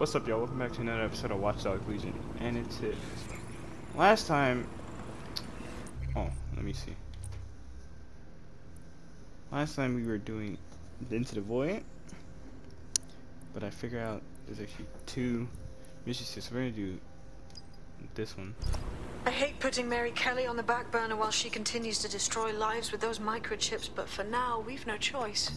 What's up, y'all? Welcome back to another episode of Watchdog Legion, and it's it. Last time, oh, let me see. Last time we were doing Into the Void, but I figured out there's actually two missions so we're gonna do this one. I hate putting Mary Kelly on the back burner while she continues to destroy lives with those microchips, but for now, we've no choice.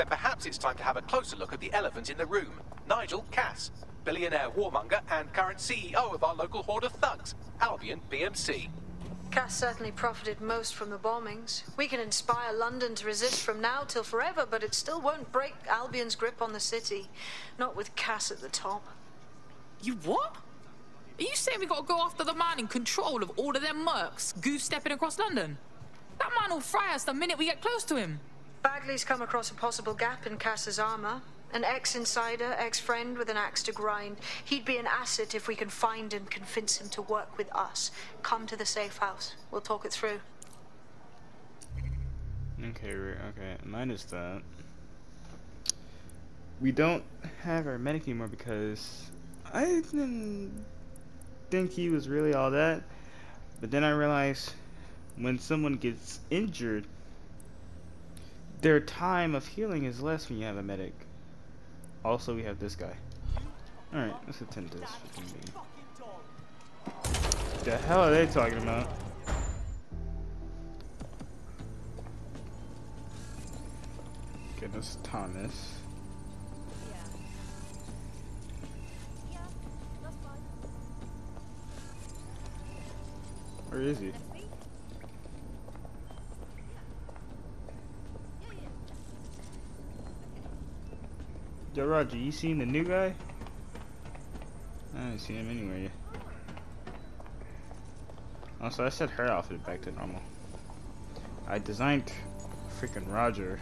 Then perhaps it's time to have a closer look at the elephant in the room. Nigel Cass, billionaire warmonger and current CEO of our local horde of thugs, Albion PMC. Cass certainly profited most from the bombings. We can inspire London to resist from now till forever, but it still won't break Albion's grip on the city. Not with Cass at the top. You what? Are you saying we've gotta go after the man in control of all of them mercs, goose stepping across London? That man will fry us the minute we get close to him. Bagley's come across a possible gap in Cass's armor. An ex-insider, ex-friend with an axe to grind. He'd be an asset if we can find and convince him to work with us. Come to the safe house. We'll talk it through. Okay, okay, minus that. We don't have our medic anymore because I didn't think he was really all that. But then I realized when someone gets injured, their time of healing is less when you have a medic. Also, we have this guy. Alright, let's attend this. The hell are they talking about? Goodness, Thomas. Where is he? Yo, Roger, you seen the new guy? I haven't seen him anywhere yet. Also, I set her outfit back to normal. I designed freaking Roger.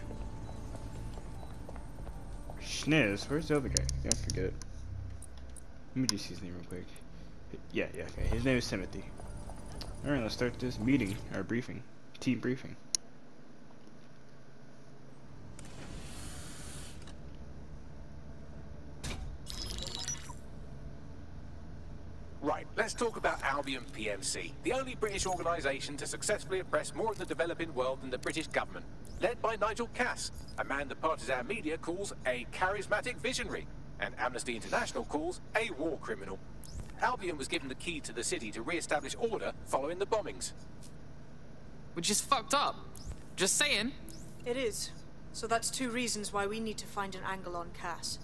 Schniz, where's the other guy? I forget it. Let me just see his name real quick. Yeah, yeah, okay. His name is Timothy. Alright, let's start this meeting, our briefing. Team briefing. Right, let's talk about Albion PMC, the only British organisation to successfully oppress more of the developing world than the British government. Led by Nigel Cass, a man the partisan media calls a charismatic visionary, and Amnesty International calls a war criminal. Albion was given the key to the city to re-establish order following the bombings. Which is fucked up. Just saying. It is. So that's two reasons why we need to find an angle on Cass.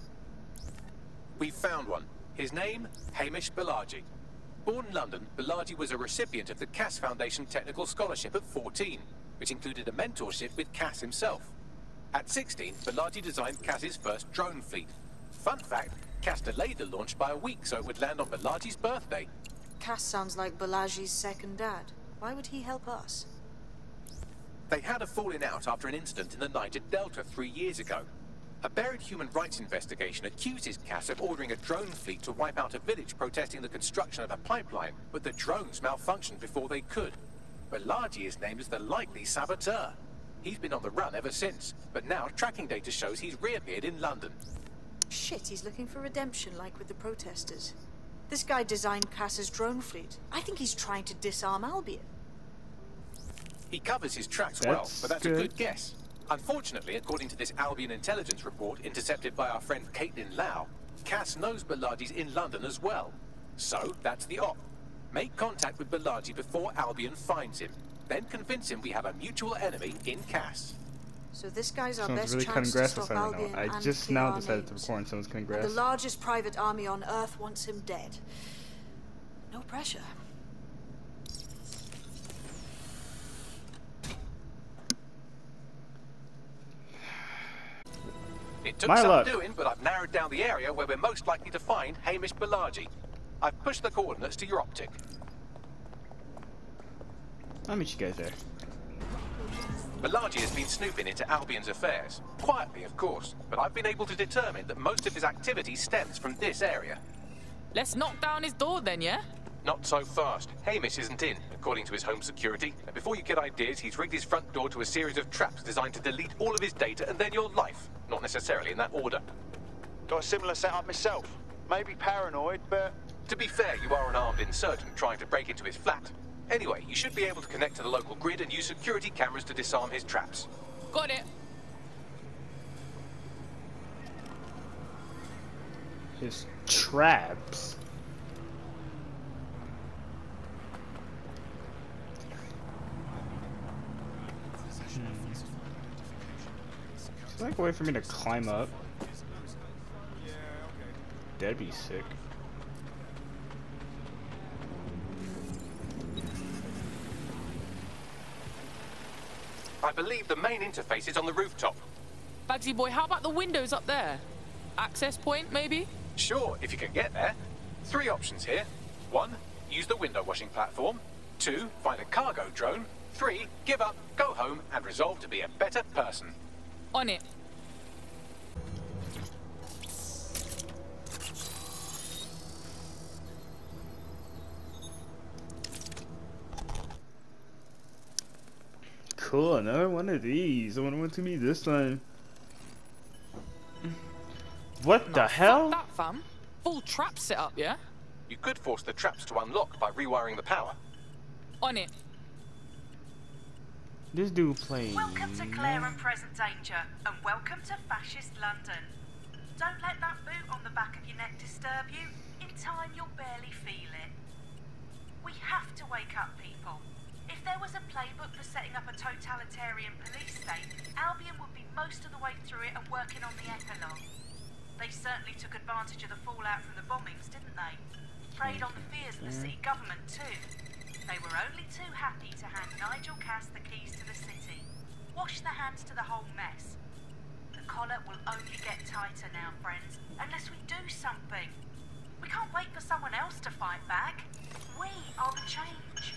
We found one. His name, Hamish Balaji. Born in London, Balaji was a recipient of the Cass Foundation Technical Scholarship at 14, which included a mentorship with Cass himself. At 16, Balaji designed Cass's first drone fleet. Fun fact, Cass delayed the launch by a week so it would land on Balaji's birthday. Cass sounds like Balaji's second dad. Why would he help us? They had a falling out after an incident in the Niger Delta three years ago. A buried human rights investigation accuses Cass of ordering a drone fleet to wipe out a village protesting the construction of a pipeline, but the drones malfunctioned before they could. Balaji is named as the likely saboteur. He's been on the run ever since, but now tracking data shows he's reappeared in London. Shit, he's looking for redemption like with the protesters. This guy designed Cass's drone fleet. I think he's trying to disarm Albion. He covers his tracks well, but that's good. a good guess. Unfortunately, according to this Albion intelligence report intercepted by our friend Caitlin Lau, Cass knows Balaji's in London as well. So, that's the op. Make contact with Balaji before Albion finds him. Then convince him we have a mutual enemy in Cass. So this guy's our Someone's best really cutting chance grass to stop Albion now. I just now our decided to names. record someone's cutting And grass. the largest private army on Earth wants him dead. No pressure. It took My some luck. doing, but I've narrowed down the area where we're most likely to find Hamish Balaji. I've pushed the coordinates to your optic. I'll meet you guys there. Balaji has been snooping into Albion's affairs. Quietly, of course, but I've been able to determine that most of his activity stems from this area. Let's knock down his door then, yeah? Not so fast. Hamish isn't in, according to his home security. And before you get ideas, he's rigged his front door to a series of traps designed to delete all of his data and then your life. Not necessarily in that order. Got a similar setup myself. Maybe paranoid, but To be fair, you are an armed insurgent trying to break into his flat. Anyway, you should be able to connect to the local grid and use security cameras to disarm his traps. Got it. His traps. Is there like a way for me to climb up? That'd be sick. I believe the main interface is on the rooftop. Bagsy boy, how about the windows up there? Access point, maybe? Sure, if you can get there. Three options here. One, use the window washing platform. Two, find a cargo drone. Three, give up, go home, and resolve to be a better person. On it. Cool, another one of these. I wonder what to me this time. What the hell? That, fam. Full trap set up, yeah? You could force the traps to unlock by rewiring the power. On it. This dude playing. Welcome to Clear and Present Danger, and welcome to Fascist London. Don't let that boot on the back of your neck disturb you. In time, you'll barely feel it. We have to wake up people. If there was a playbook for setting up a totalitarian police state, Albion would be most of the way through it and working on the epilogue. They certainly took advantage of the fallout from the bombings, didn't they? Preyed on the fears of the mm-hmm. city government, too. They were only too happy to hand Nigel Cass the keys to the city. Wash the hands to the whole mess. The collar will only get tighter now, friends, unless we do something. We can't wait for someone else to fight back. We are the change.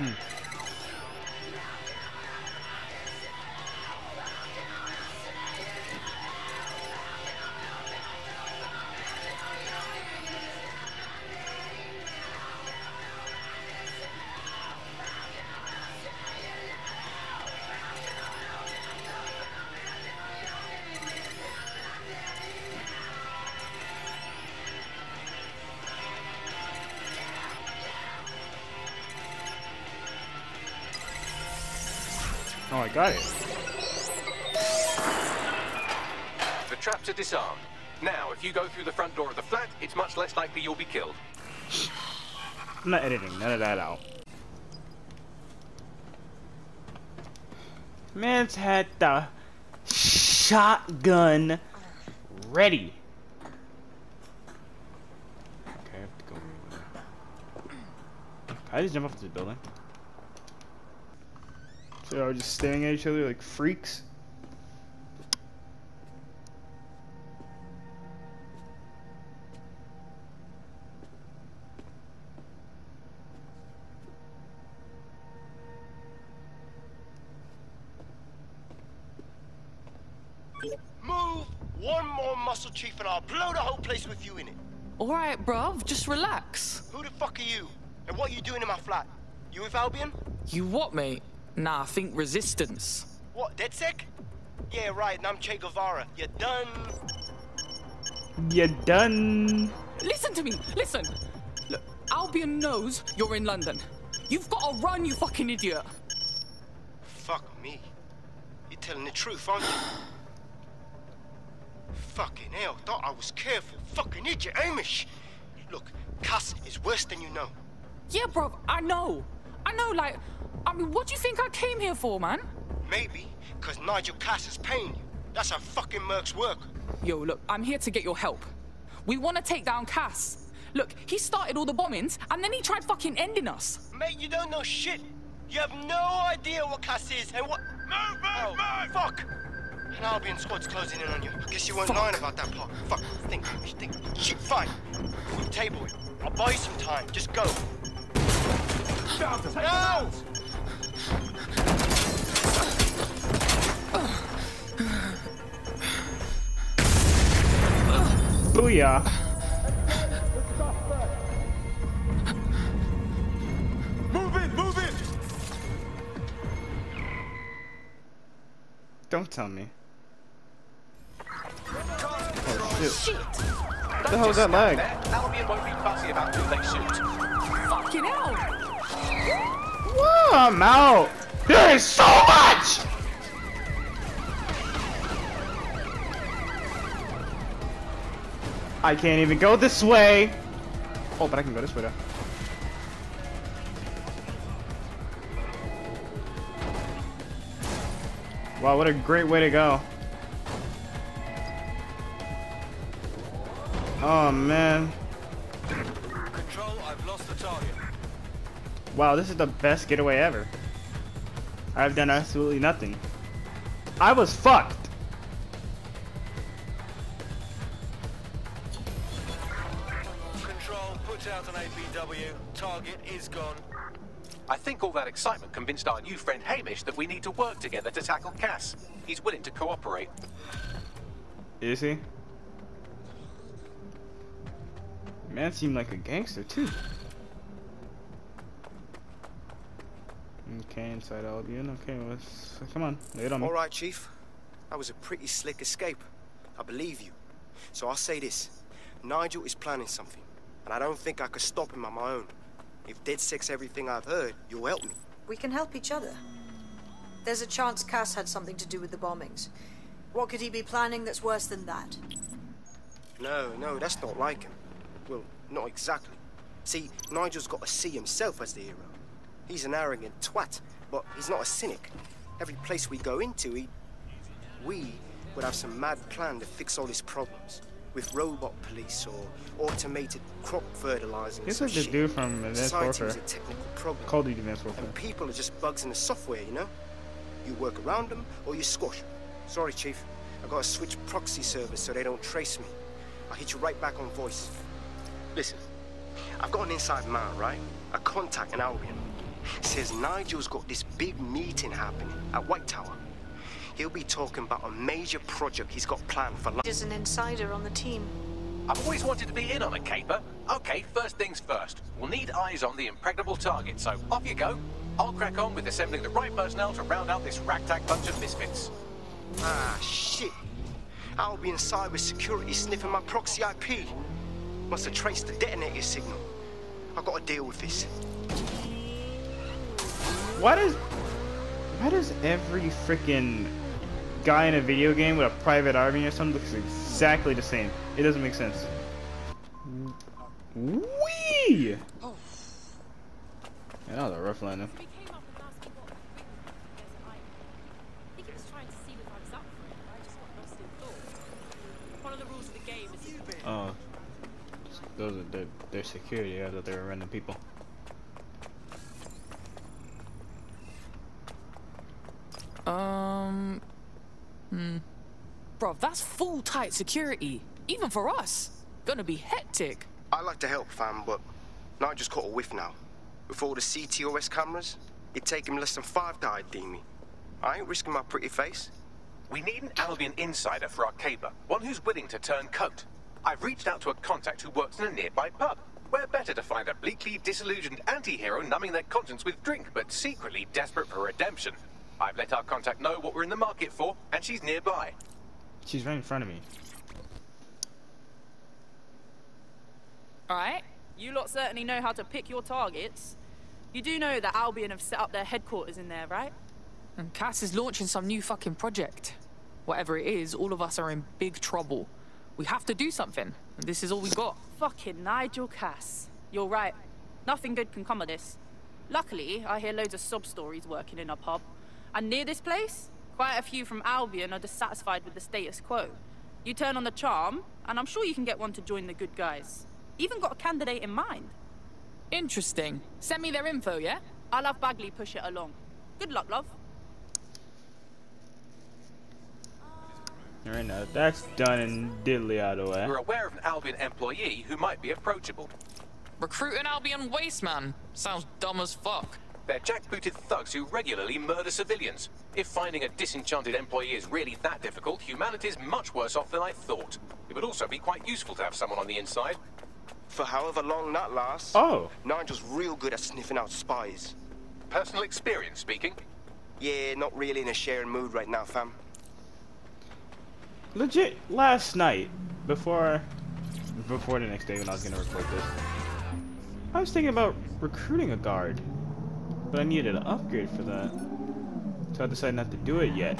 嗯。Oh, I got it. The traps are disarmed. Now, if you go through the front door of the flat, it's much less likely you'll be killed. I'm not editing none of that out. Man's had the shotgun ready. Okay, I have to go over. Can I just jump off this building? They are just staring at each other like freaks. Move! One more muscle, Chief, and I'll blow the whole place with you in it. All right, bruv, just relax. Who the fuck are you? And what are you doing in my flat? You with Albion? You what, mate? Nah, I think resistance. What, DedSec? Yeah, right, and I'm Che Guevara. You're done? You're done? Listen to me, listen. Look, Albion knows you're in London. You've got to run, you fucking idiot. Fuck me. You're telling the truth, aren't you? Fucking hell, thought I was careful. Fucking idiot, Amish. Look, Cass is worse than you know. Yeah, bro, I know. I know, like, I mean, what do you think I came here for, man? Maybe, because Nigel Cass is paying you. That's how fucking Merc's work. Yo, look, I'm here to get your help. We want to take down Cass. Look, he started all the bombings, and then he tried fucking ending us. Mate, you don't know shit. You have no idea what Cass is and what... Move, move, oh, move! Fuck! An Albion squad's closing in on you. I guess you weren't Fuck. lying about that part. Fuck, think, think. Shit, fine. We'll table it. I'll buy you some time. Just go. No! Booyah. Move in, move in! Don't tell me. Oh shit. Shit! What the hell was that lag? Albion won't be fussy about who they shoot. Fucking hell! Whoa, I'm out. There is so much. I can't even go this way. Oh, but I can go this way though. Wow, what a great way to go. Oh man. Wow, this is the best getaway ever. I've done absolutely nothing. I was fucked. Control, put out an APB. Target is gone. I think all that excitement convinced our new friend Hamish that we need to work together to tackle Cass. He's willing to cooperate. Is he? Man seemed like a gangster too. Okay, inside Albion. Okay, let's come on, lay it on me. All right, Chief. That was a pretty slick escape. I believe you. So I'll say this. Nigel is planning something, and I don't think I could stop him on my own. If DedSec's everything I've heard, you'll help me. We can help each other. There's a chance Cass had something to do with the bombings. What could he be planning that's worse than that? No, no, that's not like him. Well, not exactly. See, Nigel's got to see himself as the hero. He's an arrogant twat, but he's not a cynic. Every place we go into, he... We would have some mad plan to fix all his problems. With robot police or automated crop fertilizing This is the dude from Advanced Society Warfare. a technical problem. Call of Duty Advanced Warfare. And people are just bugs in the software, you know? You work around them or you squash them. Sorry, Chief. I gotta switch proxy servers so they don't trace me. I'll hit you right back on voice. Listen, I've got an inside man, right? A contact in Albion. Says Nigel's got this big meeting happening at White Tower. He'll be talking about a major project he's got planned for London. He's an insider on the team. I've always wanted to be in on a caper. Okay, first things first. We'll need eyes on the impregnable target, so off you go. I'll crack on with assembling the right personnel to round out this ragtag bunch of misfits. Ah, shit. Albion cyber security sniffing my proxy IP. Must have traced the detonator signal. I've got to deal with this. Why does why does every freaking guy in a video game with a private army or something looks exactly the same? It doesn't make sense. Wee! Oh. Man, that was a rough landing. We came up and asked me what we were doing because I I think he was trying to see if I was up for it, but I just got lost in thought. One of the rules of the game is you Oh, those are their, their security. I thought they were random people. Um. Hmm. Bro, that's full tight security. Even for us. Gonna be hectic. I like to help, fam, but Nigel's caught a whiff now. With all the CTOS cameras, it'd take him less than five to ID me. I ain't risking my pretty face. We need an Albion insider for our caper, one who's willing to turn coat. I've reached out to a contact who works in a nearby pub. Where better to find a bleakly disillusioned anti-hero numbing their conscience with drink, but secretly desperate for redemption. I've let our contact know what we're in the market for, and she's nearby. She's right in front of me. Alright, you lot certainly know how to pick your targets. You do know that Albion have set up their headquarters in there, right? And Cass is launching some new fucking project. Whatever it is, all of us are in big trouble. We have to do something, and this is all we got. Fucking Nigel Cass. You're right. Nothing good can come of this. Luckily, I hear loads of sub stories working in a pub. And near this place, quite a few from Albion are dissatisfied with the status quo. You turn on the charm, and I'm sure you can get one to join the good guys. Even got a candidate in mind. Interesting. Send me their info, yeah? I'll have Bagley push it along. Good luck, love. Alright, now that's done and diddly out of the way. We're aware of an Albion employee who might be approachable. Recruit an Albion wasteman. Sounds dumb as fuck. They're jackbooted thugs who regularly murder civilians. If finding a disenchanted employee is really that difficult, humanity's much worse off than I thought. It would also be quite useful to have someone on the inside. For however long that lasts, Oh, Nigel's real good at sniffing out spies. Personal experience speaking. Yeah, not really in a sharing mood right now, fam. legit. Last night, before before the next day when I was gonna record this, I was thinking about recruiting a guard, but I needed an upgrade for that, so I decided not to do it yet.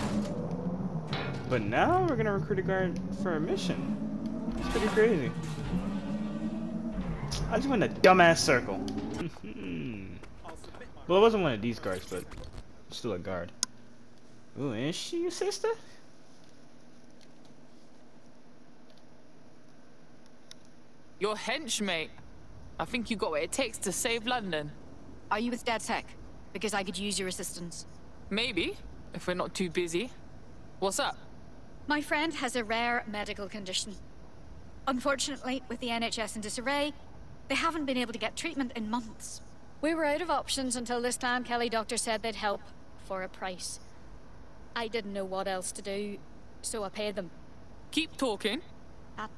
But now we're gonna recruit a guard for a mission. It's pretty crazy. I just went a dumbass circle. well, it wasn't one of these guards, but still a guard. Ooh, is she your sister? Your henchmate. I think you got what it takes to save London. Are you with DedSec? Because I could use your assistance. Maybe, if we're not too busy. What's up? My friend has a rare medical condition. Unfortunately, with the NHS in disarray, they haven't been able to get treatment in months. We were out of options until this Clan Kelly doctor said they'd help for a price. I didn't know what else to do, so I paid them. Keep talking. That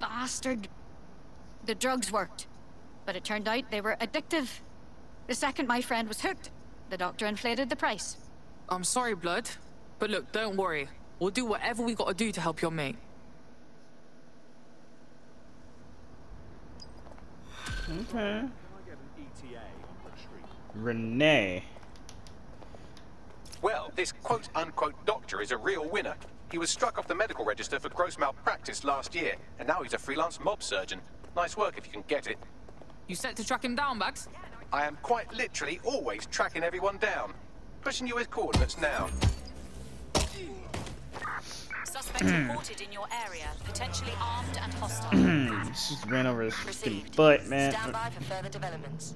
bastard. The drugs worked, but it turned out they were addictive. The second my friend was hooked, the doctor inflated the price. I'm sorry, Blood. But look, don't worry. We'll do whatever we gotta do to help your mate. Okay. Renee. Well, this quote-unquote doctor is a real winner. He was struck off the medical register for gross malpractice last year, and now he's a freelance mob surgeon. Nice work if you can get it. You set to track him down, Bags? I am quite literally always tracking everyone down. Pushing you with coordinates now. Suspect hmm. reported in your area, potentially armed and hostile. Hmm, she just ran over his freaking Received. butt, man. Stand by for further developments.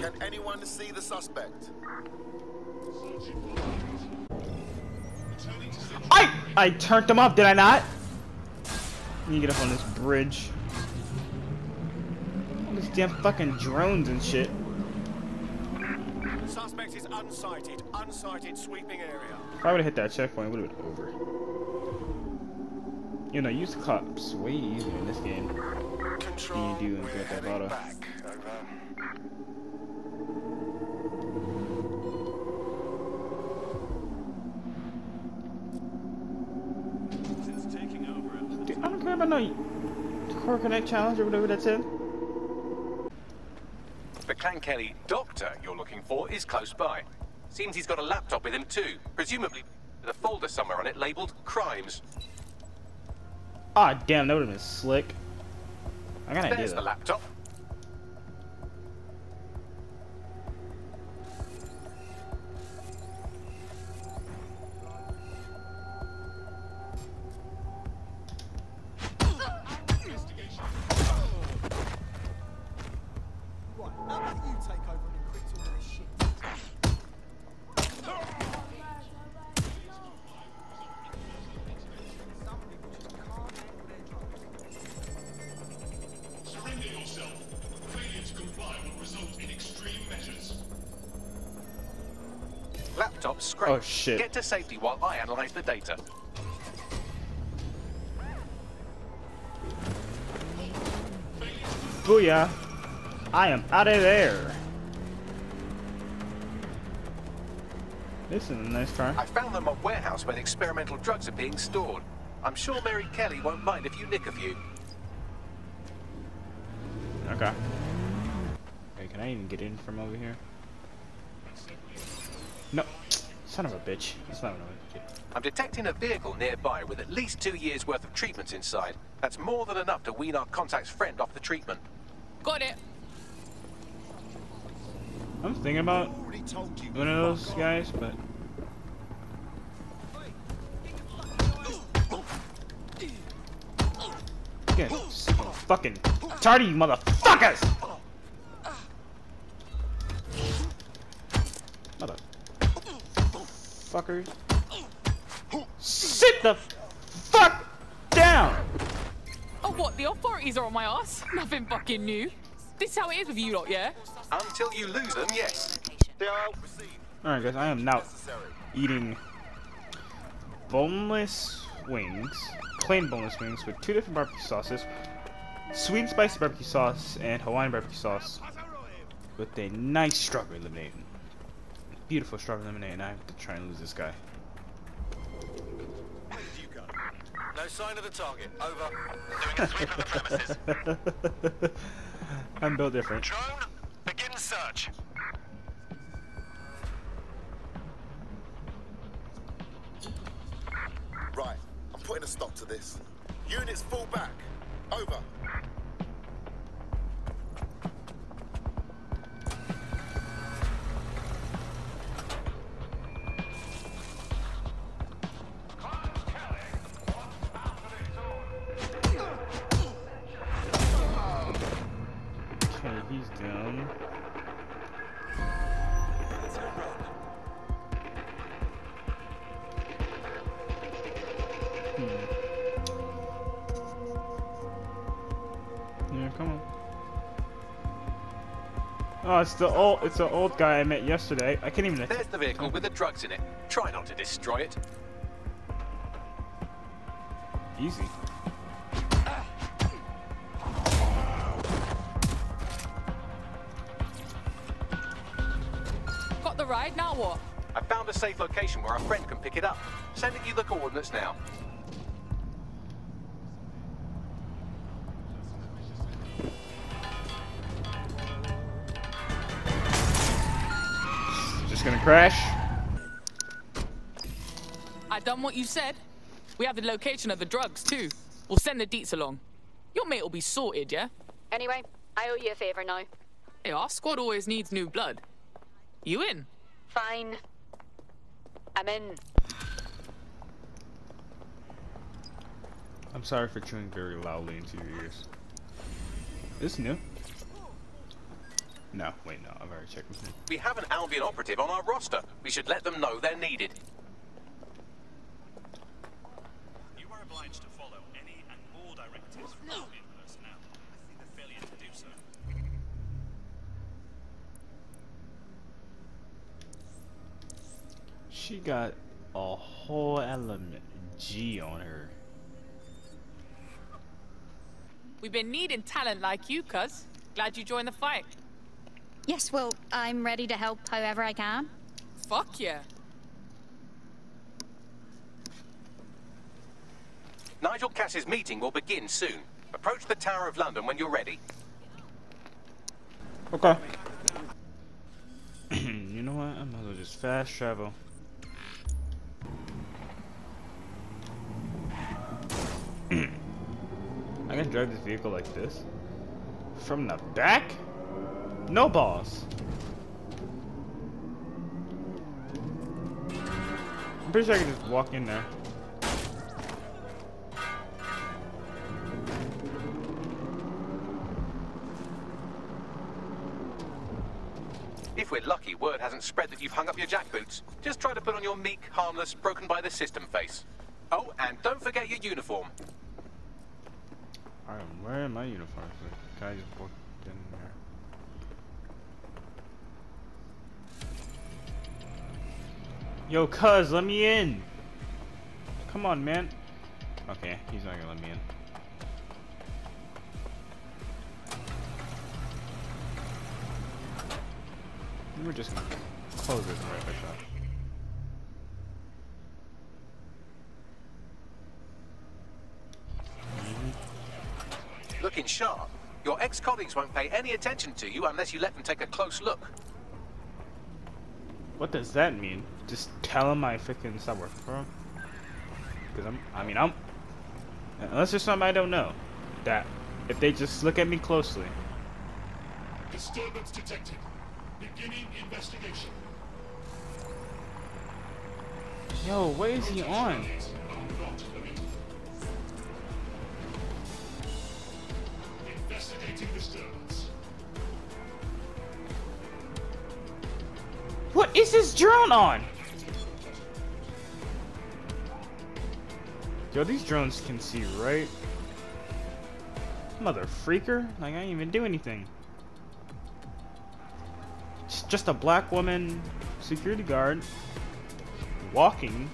Can anyone see the suspect? I I turned them up, did I not? You get up on this bridge. All these damn fucking drones and shit. Suspect is unsighted. Unsighted sweeping area. If I would have hit that checkpoint, it would have been over. You know, use the cops way easier in this game Control. than you do in we're Grand Theft Auto. back. Dude, I don't care about no Core Connect challenge or whatever that's said. The Clan Kelly doctor you're looking for is close by. Seems he's got a laptop with him too, presumably with a folder somewhere on it labeled crimes. Ah, damn, that would have been slick. I got an idea There's the laptop. Shit. Get to safety while I analyze the data. Booyah! I am out of there. This is a nice car. I found them a warehouse where experimental drugs are being stored. I'm sure Mary Kelly won't mind if you nick a few. Okay. Wait, can I even get in from over here? No. Son of a bitch. That's not what I wanted to do. I'm detecting a vehicle nearby with at least two years worth of treatments inside. That's more than enough to wean our contact's friend off the treatment. Got it. I'm thinking about told you. one of those guys, but Get fucking tardy, motherfuckers! Fuckers. Sit the fuck down! Oh, what? The authorities are on my ass? Nothing fucking new. This is how it is with you lot, yeah? Until you lose them, yes. Alright guys, I am now eating boneless wings, plain boneless wings with two different barbecue sauces, sweet and spicy barbecue sauce and Hawaiian barbecue sauce with a nice strawberry lemonade. Beautiful strawberry lemonade and I have to try and lose this guy. No sign of the target. Over. Doing a sweep of the premises. I'm built different. Drone, begin search. Right, I'm putting a stop to this. Units fall back. Over. Oh, it's the old, it's the old guy I met yesterday. I can't even. There's the vehicle with the drugs in it. Try not to destroy it. Easy. Got the ride, now what? I found a safe location where a friend can pick it up. Sending you the coordinates now. Crash. I done what you said. We have the location of the drugs, too. We'll send the deets along. Your mate will be sorted, yeah? Anyway, I owe you a favor now. Hey, our squad always needs new blood. You in? Fine. I'm in. I'm sorry for chewing very loudly into your ears. Is this new? No, wait, no. I've already checked with him. We have an Albion operative on our roster. We should let them know they're needed. You are obliged to follow any and all directives from Albion personnel. I think they're failure to do so. She got a whole element G on her. We've been needing talent like you, cuz. Glad you joined the fight. Yes, well, I'm ready to help however I can. Fuck yeah. Nigel Cass's meeting will begin soon. Approach the Tower of London when you're ready. Okay. you know what? I might as well just fast travel. I can drive this vehicle like this. From the back? No balls. I'm pretty sure I can just walk in there. If we're lucky, word hasn't spread that you've hung up your jackboots. Just try to put on your meek, harmless, broken by the system face. Oh, and don't forget your uniform. I'm wearing my uniform. Can I just walk in there? Yo, cuz, let me in. Come on, man. Okay, he's not gonna let me in. We're just gonna close this right back up. Looking sharp. Your ex-colleagues won't pay any attention to you unless you let them take a close look. What does that mean? Just tell him I freaking stop working for him? Because I'm, I mean, I'm, unless there's something I don't know, that if they just look at me closely. Disturbance detected. Beginning investigation. Yo, what is he on? What is this drone on? Yo, these drones can see right. Mother freaker! Like I didn't even do anything. It's just a black woman, security guard, walking.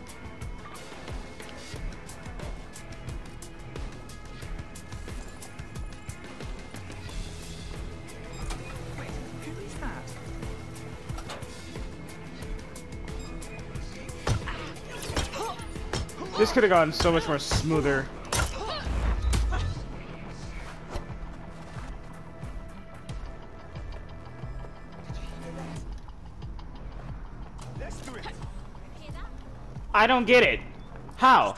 This could have gone so much more smoother. I don't get it. How?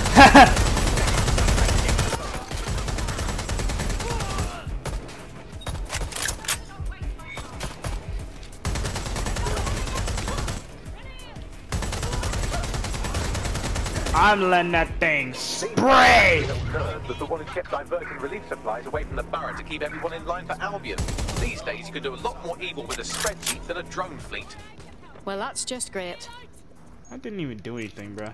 I'm that thing spray! Nerd was the one who kept diverting relief supplies away from the Burrow to keep everyone in line for Albion. These days, you can do a lot more evil with a spreadsheet than a drone fleet. Well, that's just great. I didn't even do anything, bruh.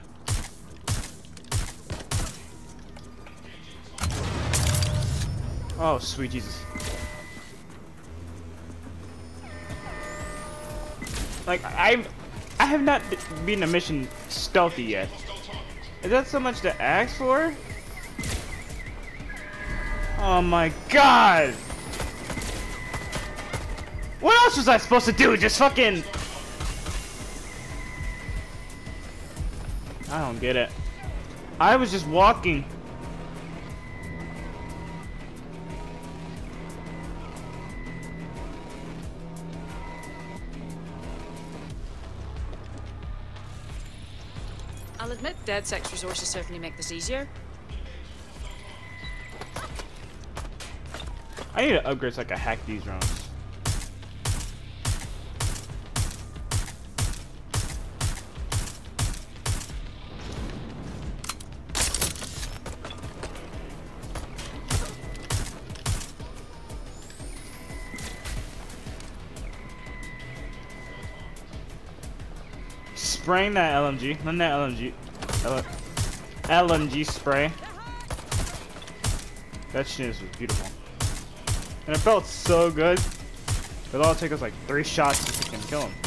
Oh, sweet Jesus. Like, I've... I have not been a mission stealthy yet. Is that so much to ask for? Oh my god! What else was I supposed to do? Just fucking... I don't get it. I was just walking. DedSec's resources certainly make this easier. I need to upgrade so I can hack these drones. Spraying that LMG, not that LMG, LMG spray. That shit was beautiful. And it felt so good. It all took us like three shots to kill him.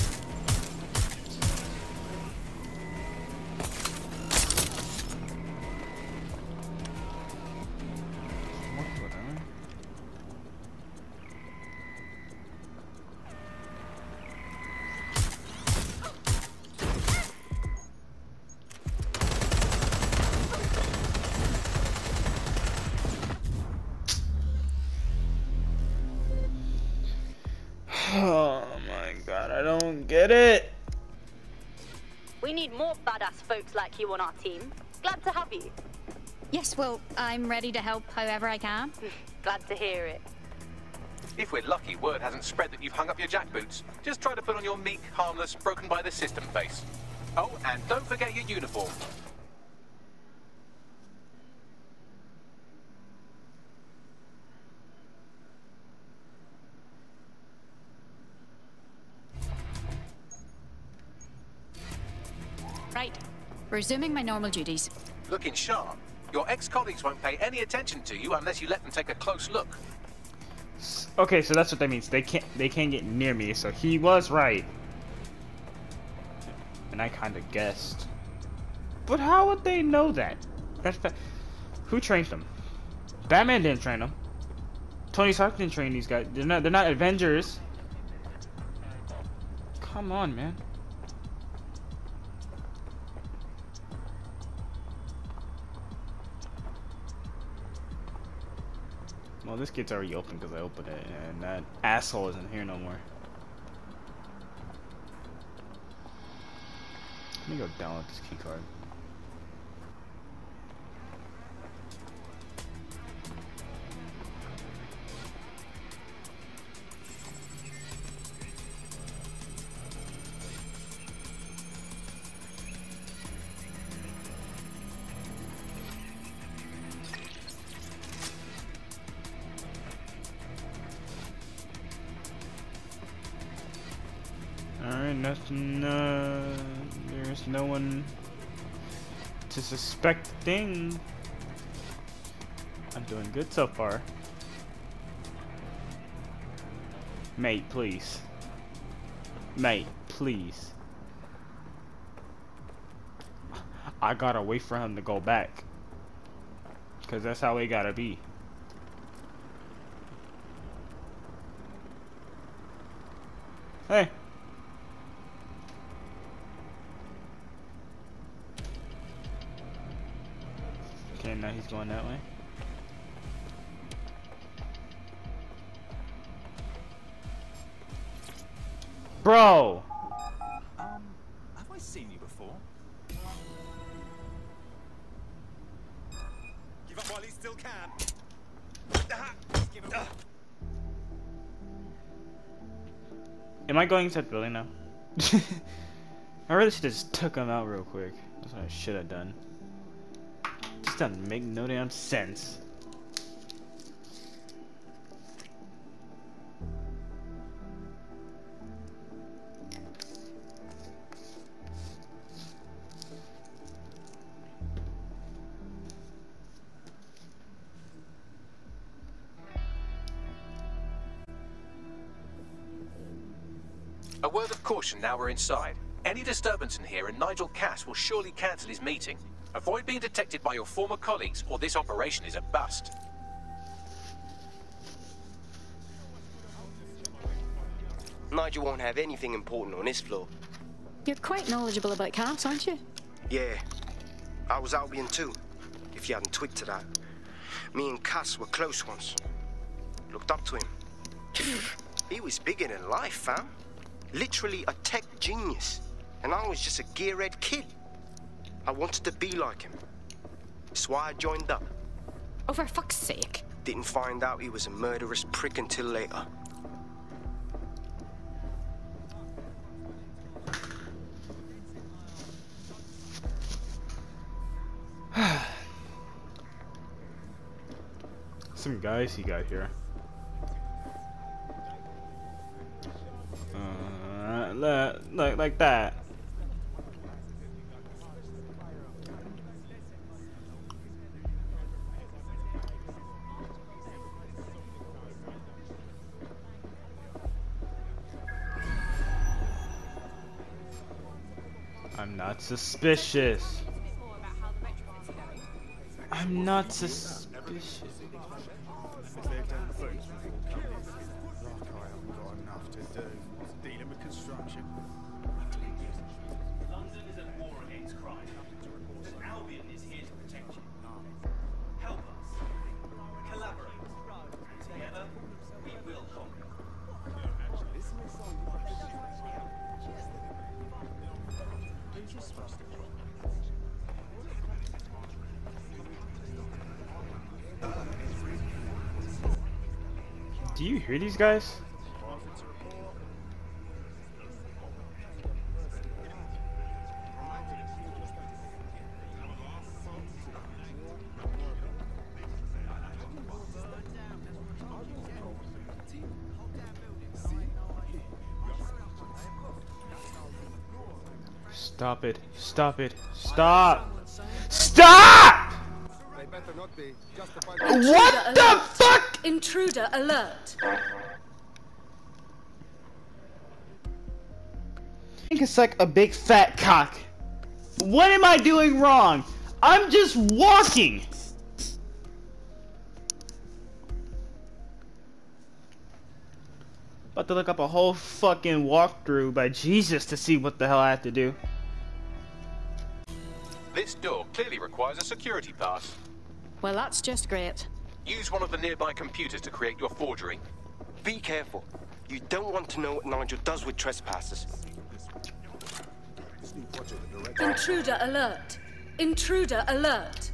We need more badass folks like you on our team. Glad to have you. Yes, well, I'm ready to help however I can. Glad to hear it. If we're lucky, word hasn't spread that you've hung up your jackboots. Just try to put on your meek, harmless, broken by the system face. Oh, and don't forget your uniform. Resuming my normal duties. Looking sharp. Your ex-colleagues won't pay any attention to you unless you let them take a close look. Okay, so that's what that means. They can't they can't get near me. So he was right, and I kind of guessed. But how would they know that? That's fa- who trained them? Batman didn't train them. Tony Stark didn't train these guys. They're not. They're not Avengers. Come on, man. Well, this gate's already open because I opened it, and that asshole isn't here no more. Let me go download this key nothing, uh, there's no one to suspect a thing. I'm doing good so far. Mate, please. Mate, please. I gotta wait for him to go back. Cause that's how it gotta be. Hey. Going that way. Bro! Um, have I seen you before? Give up while he still can. Am I going inside the building now? I really should have just took him out real quick. That's what I should have done. Just doesn't make no damn sense. A word of caution now we're inside. Any disturbance in here and Nigel Cass will surely cancel his meeting. Avoid being detected by your former colleagues or this operation is a bust. Nigel won't have anything important on this floor. You're quite knowledgeable about Cass, aren't you? Yeah. I was Albion too, if you hadn't twigged to that. Me and Cass were close once. Looked up to him. he was bigger than life, fam. Literally a tech genius. And I was just a gearhead kid. I wanted to be like him. That's why I joined up. Oh, for fuck's sake. Didn't find out he was a murderous prick until later. Some guys he got here. Uh, like, like, like that. Not suspicious. I'm not suspicious. do you hear these guys? Stop it. Stop it. Stop! STOP! What the fuck?! Intruder alert! I think it's like a big fat cock. What am I doing wrong? I'm just walking! About to look up a whole fucking walkthrough by Jesus to see what the hell I have to do. This door clearly requires a security pass. Well, that's just great. Use one of the nearby computers to create your forgery. Be careful. You don't want to know what Nigel does with trespassers. Intruder alert! Intruder alert!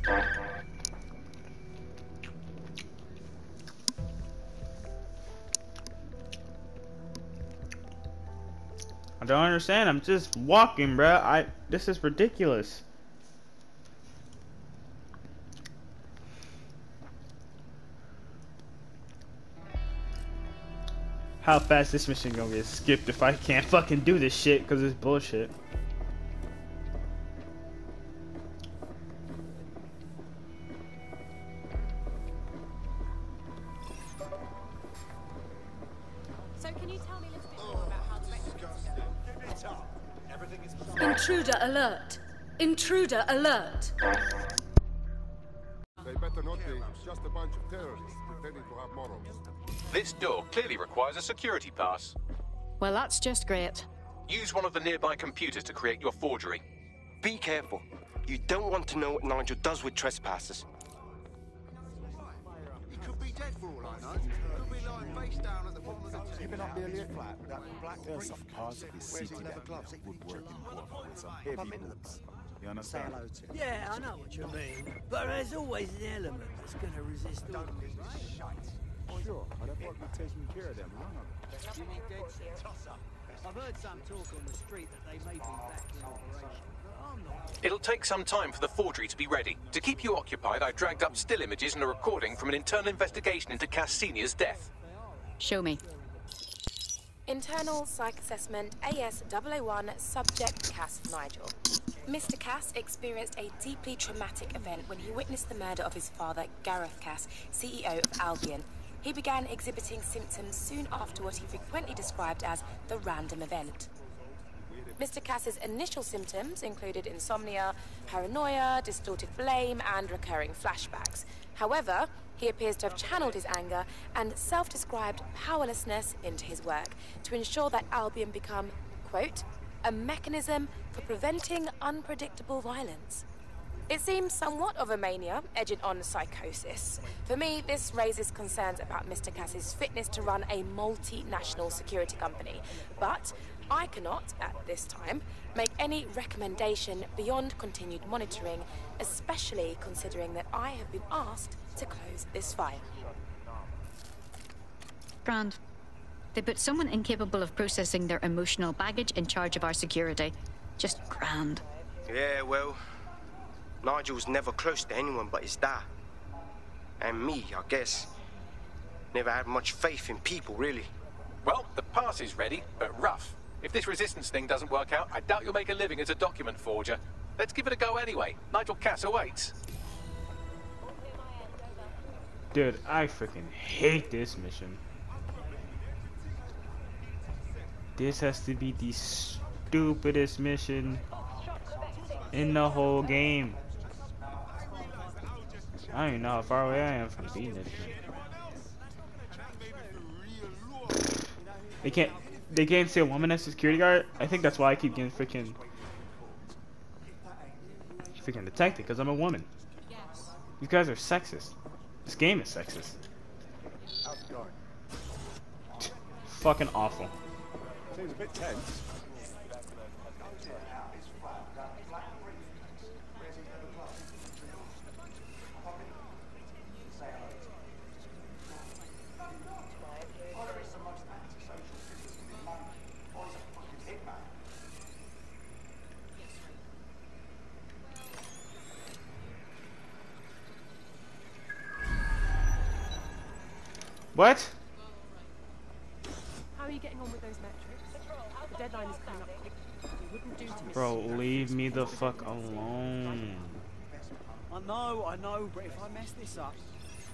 I don't understand. I'm just walking, bro. I this is ridiculous. How fast this mission gonna get skipped if I can't fucking do this shit because it's bullshit. Intruder alert! They better not be just a bunch of terrorists pretending to have morals. This door clearly requires a security pass. Well, that's just great. Use one of the nearby computers to create your forgery. Be careful. You don't want to know what Nigel does with trespassers. He could be dead for all I know. Could be lying face down at the bottom of the tube. Keeping up nearly a flat that black There's some parts of this city that gloves. would work in court with some heavy boots. You understand? Yeah, I know what you mean. But there's always an element that's gonna resist all of this Sure, but I thought we'd taken care of them long ago. You need dead set. I've heard some talk on the street that they may be back in operation, but I'm not. It'll take some time for the forgery to be ready. To keep you occupied, I dragged up still images and a recording from an internal investigation into Cass Senior's death. Show me. Internal Psych Assessment AS001 Subject Cass Nigel. Mr. Cass experienced a deeply traumatic event when he witnessed the murder of his father, Gareth Cass, CEO of Albion. He began exhibiting symptoms soon after what he frequently described as the random event. Mr. Cass's initial symptoms included insomnia, paranoia, distorted blame, and recurring flashbacks. However, he appears to have channeled his anger and self described powerlessness into his work to ensure that Albion become, quote, a mechanism for preventing unpredictable violence. It seems somewhat of a mania, edging on psychosis. For me, this raises concerns about Mr. Cass's fitness to run a multinational security company. But I cannot, at this time, make any recommendation beyond continued monitoring, especially considering that I have been asked to close this file. Grand. They put someone incapable of processing their emotional baggage in charge of our security. Just grand. Yeah, well, Nigel's never close to anyone but his dad. And me, I guess. Never had much faith in people, really. Well, the pass is ready, but rough. If this resistance thing doesn't work out, I doubt you'll make a living as a document forger. Let's give it a go anyway. Nigel Cass awaits. Dude, I freaking hate this mission. This has to be the stupidest mission in the whole game. I don't even know how far away I am from beating this. They can't they can't see a woman as a security guard? I think that's why I keep getting freaking freaking detected, because I'm a woman. These guys are sexist. This game is sexist. How's it going? Fucking awful. Seems a bit tense. What? How are you getting on with those metrics? The deadline is coming up quick. It wouldn't do to Bro, leave me the fuck alone. I know, I know, but if I mess this up,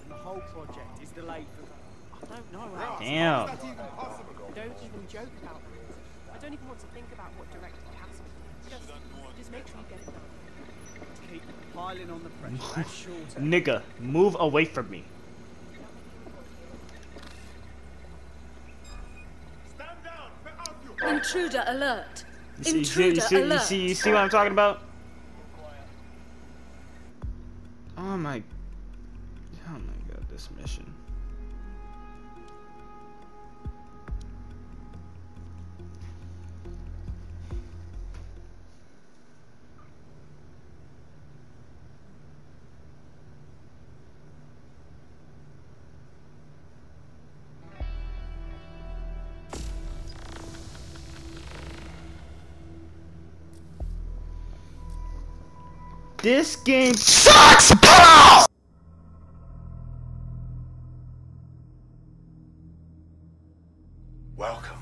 then the whole project is delayed for... I don't know how. Damn. Don't even joke about it. I don't even want to think about what director Cass would do. Just, just make sure you get it done. Keep piling on the pressure. Nigga, move away from me. Intruder alert. You see, you see, Intruder you see, you alert. see, you see what I'm talking about? Oh my, This game sucks, bro! Welcome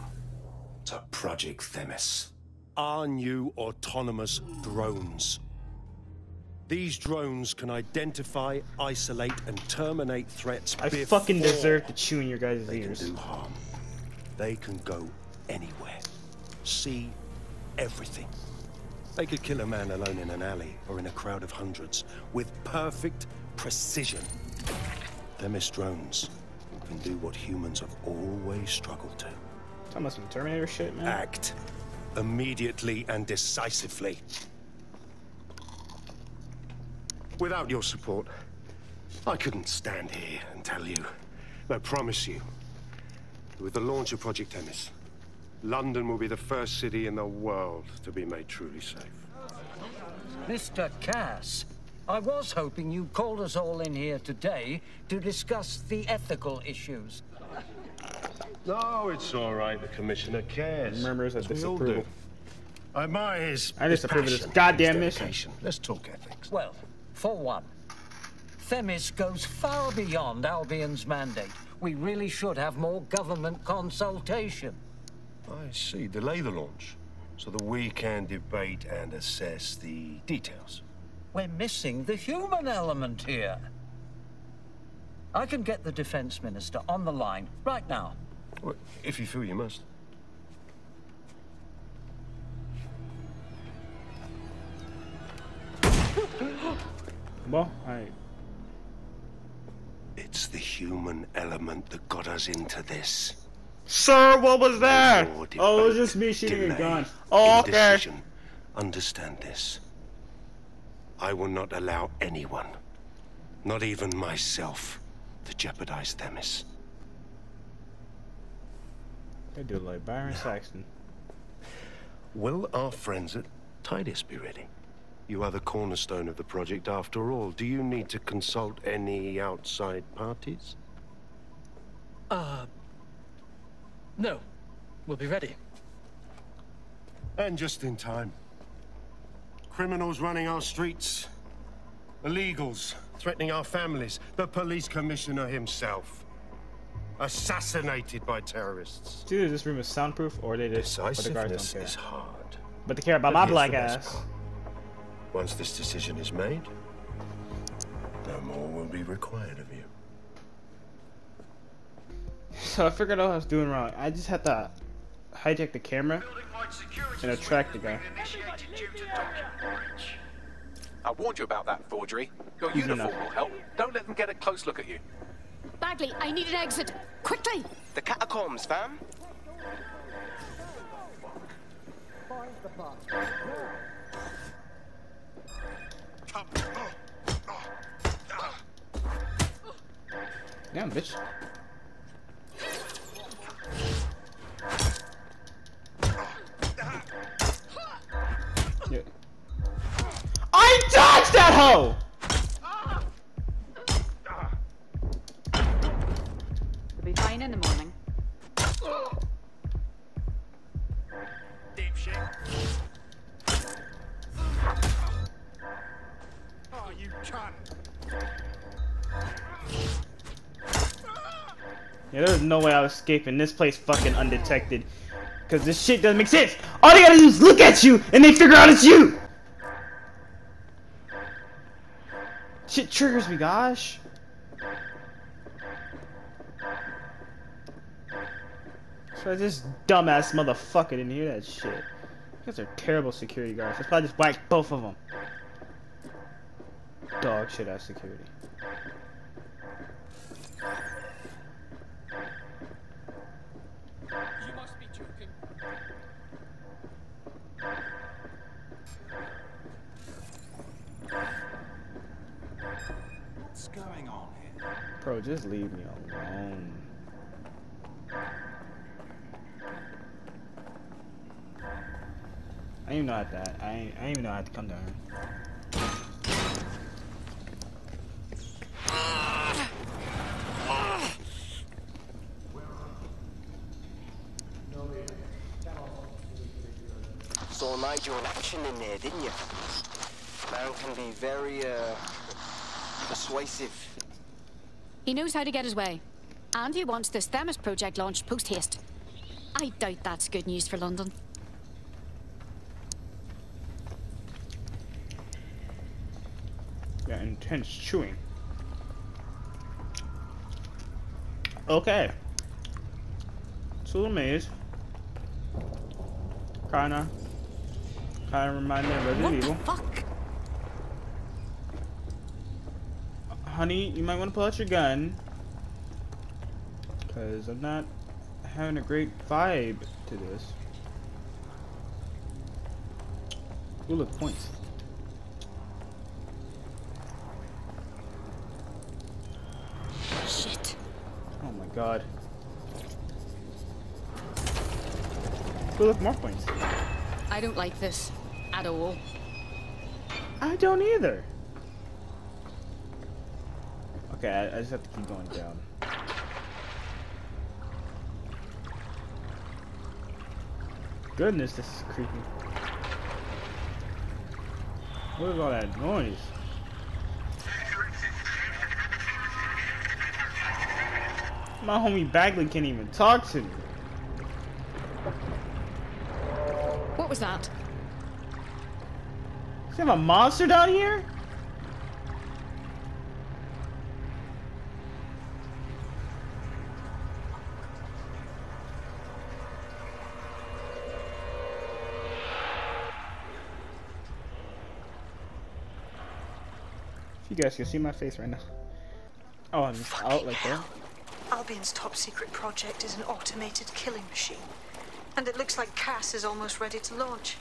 to Project Themis. Our new autonomous drones. These drones can identify, isolate, and terminate threats I before fucking deserve to chew in your guys' they ears. can do harm. They can go anywhere, see everything. They could kill a man alone in an alley or in a crowd of hundreds with perfect precision. Themis drones can do what humans have always struggled to. That must be Terminator shit, man. Act immediately and decisively. Without your support, I couldn't stand here and tell you. I promise you, with the launch of Project Themis, London will be the first city in the world to be made truly safe. Mr. Cass, I was hoping you called us all in here today to discuss the ethical issues. No, it's all right. The commissioner cares. Murmurs of As we all do. disapproval. I admire his. I disapprove of this goddamn mission. Let's talk ethics. Well, for one, Themis goes far beyond Albion's mandate. We really should have more government consultation. I see. Delay the launch so that we can debate and assess the details. We're missing the human element here. I can get the defense minister on the line right now. Well, if you feel you must. Well, alright. It's the human element that got us into this. Sir, what was that? Oh, it was just me shooting a gun. Oh, okay. indecision. Understand this. I will not allow anyone, not even myself, to jeopardize Themis. They do it like Byron Saxton. Will our friends at Tidis be ready? You are the cornerstone of the project after all. Do you need to consult any outside parties? Uh. No. We'll be ready. And just in time. Criminals running our streets. Illegals threatening our families. The police commissioner himself. Assassinated by terrorists. Dude, either this room is soundproof or they just or the guards Decisiveness don't care. is hard. But they care about But my black ass. Once this decision is made, no more will be required of you. So I figured out what I was doing wrong. I just had to hijack the camera and attract the guy. I warned you about that forgery. Your Easy uniform enough. will help. Don't let them get a close look at you. Bagley, I need an exit. Quickly! The catacombs, fam. Damn, bitch. I dodged that hoe! We'll be fine in the morning. Dipshit. Oh, you cunt. Yeah, there's no way I was escaping this place fucking undetected. Because this shit doesn't make sense. All they gotta do is look at you and they figure out it's you. Shit triggers me, gosh. So this dumbass motherfucker didn't hear that shit. You guys are terrible security guards. Let's probably just whack both of them. Dog shit ass security. You must be joking. What's going on here? Bro, just leave me alone. I didn't even know how that. I ain't, I didn't even know how to come down. Saw Nigel in action in there, didn't you? Man can be very, uh, persuasive. He knows how to get his way. And he wants this Themis project launched post-haste. I doubt that's good news for London. Got intense chewing. Okay. Tool maze. Kinda. Kinda remind me of Resident Evil. Fuck. Honey, you might want to pull out your gun. Because I'm not having a great vibe to this. Ooh, look, points. Shit. Oh my god. Ooh, look, more points. I don't like this. At all. I don't either. Okay, I, I just have to keep going down. Goodness, this is creepy. What is all that noise? My homie Bagley can't even talk to me. What was that? He have a monster down here? You guys can see my face right now. Oh, I'm just out like that. Albion's top secret project is an automated killing machine. And it looks like Cass is almost ready to launch.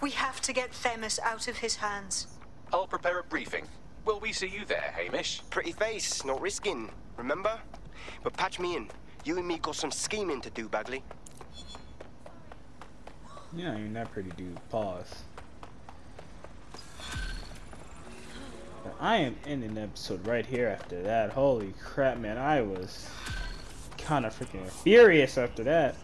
We have to get Themis out of his hands. I'll prepare a briefing. Will we see you there, Hamish? Pretty face, not risking, remember? But patch me in. You and me got some scheming to do, Bagley. Yeah, you're not pretty dude. Pause. I am ending the episode right here after that. Holy crap, man. I was kind of freaking furious after that.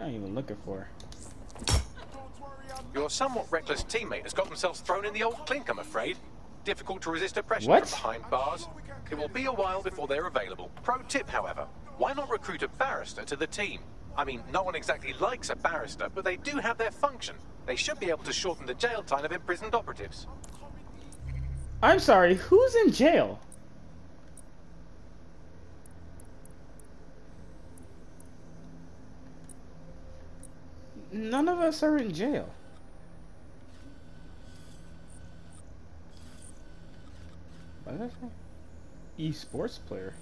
Are you even looking for? Your somewhat reckless teammate has got themselves thrown in the old clink, I'm afraid. Difficult to resist oppression What? from behind bars. It will be a while before they're available. Pro tip, however, why not recruit a barrister to the team? I mean, no one exactly likes a barrister, but they do have their function. They should be able to shorten the jail time of imprisoned operatives. I'm sorry, who's in jail? None of us are in jail. What did I say? Esports player.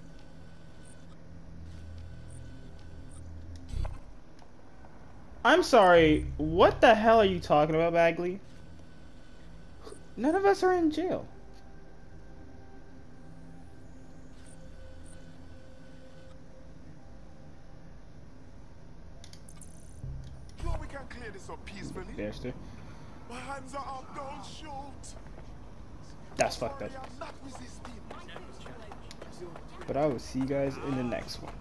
I'm sorry, what the hell are you talking about, Bagley? None of us are in jail. Sure we can clear this up peacefully. Bastard. My hands are up, don't shoot. That's fucked up. I'm not resisting. But I will see you guys in the next one.